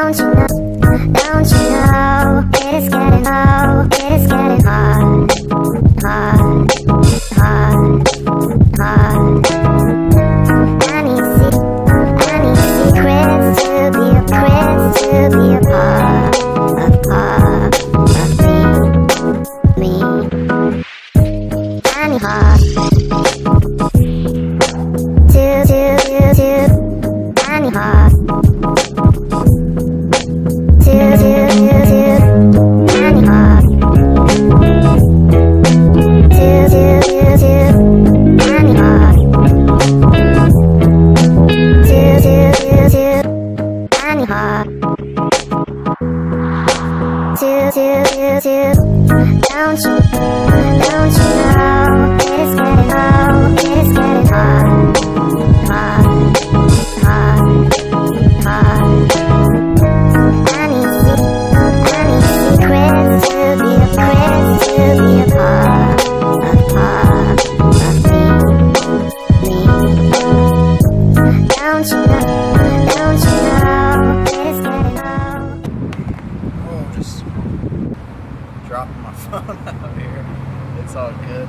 Don't you know, don't you know? It is getting low, it is getting hard. Hard, hard, hard. I need, I need To be a part, of me, honey hot. Two, two, two, two. Don't you, don't you know? just dropping my phone out here. It's all good.